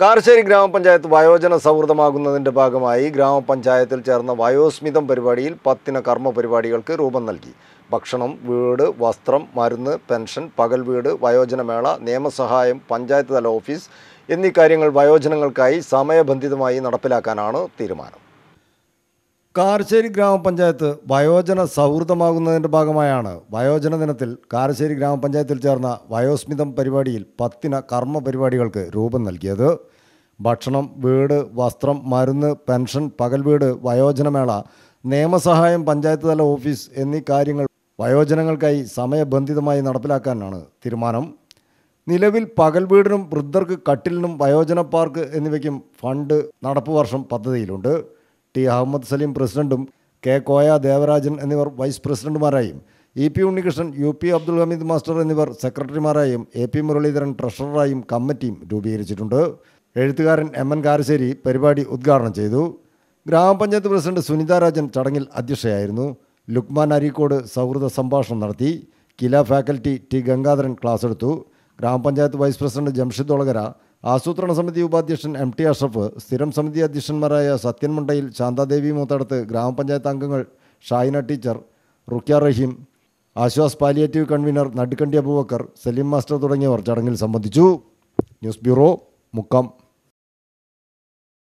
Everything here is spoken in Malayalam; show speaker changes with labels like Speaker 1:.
Speaker 1: കാർശ്ശേരി ഗ്രാമപഞ്ചായത്ത് വയോജന സൗഹൃദമാകുന്നതിന്റെ ഭാഗമായി ഗ്രാമപഞ്ചായത്തിൽ ചേർന്ന വയോസ്മിതം പരിപാടിയിൽ പത്തിന കർമ്മ പരിപാടികൾക്ക് രൂപം നൽകി. ഭക്ഷണം വീട് വസ്ത്രം മരുന്ന് പെൻഷൻ പകൽ വീട് വയോജനമേള നിയമസഹായം പഞ്ചായത്ത് തല ഓഫീസ് എന്നീ കാര്യങ്ങൾ വയോജനങ്ങൾക്കായി സമയബന്ധിതമായി നടപ്പിലാക്കാനാണ് തീരുമാനം. കാരശ്ശേരി ഗ്രാമപഞ്ചായത്ത് വയോജന സൗഹൃദമാകുന്നതിന്റെ ഭാഗമായാണ് വയോജന ദിനത്തിൽ കാരശ്ശേരി ഗ്രാമപഞ്ചായത്തിൽ ചേർന്ന വയോസ്മിതം പരിപാടിയിൽ പത്തിന കർമ്മ പരിപാടികൾക്ക് രൂപം നൽകിയത്. ഭക്ഷണം വീട് വസ്ത്രം മരുന്ന് പെൻഷൻ പകൽ വീട് വയോജനമേള നിയമസഹായം പഞ്ചായത്ത് തല ഓഫീസ് എന്നീ കാര്യങ്ങൾ വയോജനങ്ങൾക്കായി സമയബന്ധിതമായി നടപ്പിലാക്കാനാണ് തീരുമാനം. നിലവിൽ പകൽ വീടിനും വൃദ്ധർക്ക് കട്ടിലിനും വയോജന പാർക്ക് എന്നിവയ്ക്കും ഫണ്ട് നടപ്പ് വർഷം പദ്ധതിയിലുണ്ട്. ടി അഹമ്മദ് സലീം പ്രസിഡന്റും കെ കോയ ദേവരാജൻ എന്നിവർ vice പ്രസിഡന്റുമാരായും E P Unnikrishnan U P Abdul Hameed master എന്നിവർ സെക്രട്ടറിമാരായും എ പി മുരളീധരൻ ട്രഷററായും കമ്മിറ്റിയും രൂപീകരിച്ചിട്ടുണ്ട്. എഴുത്തുകാരൻ എം എൻ കാരശ്ശേരി പരിപാടി ഉദ്ഘാടനം ചെയ്തു. ഗ്രാമപഞ്ചായത്ത് പ്രസിഡന്റ് സുനിത രാജൻ ചടങ്ങിൽ അധ്യക്ഷയായിരുന്നു. ലുക്മാൻ അരീക്കോട് സൗഹൃദ സംഭാഷണം നടത്തി. Kila faculty T Gangadharan class എടുത്തു. ഗ്രാമപഞ്ചായത്ത് വൈസ് പ്രസിഡന്റ് ജംഷിദ് ഒളകര ആസൂത്രണ സമിതി ഉപാധ്യക്ഷൻ എം ടി അഷ്റഫ് സ്ഥിരം സമിതി അധ്യക്ഷന്മാരായ സത്യൻ മുണ്ടയിൽ ശാന്താദേവി മൂത്തടത്ത് ഗ്രാമപഞ്ചായത്ത് അംഗങ്ങൾ Shaina teacher Rukhiya Raheem Aashwas palliative convener Nadukkandi Aboobacker Saleem master തുടങ്ങിയവർ ചടങ്ങിൽ സംബന്ധിച്ചു. News bureau Mukkam.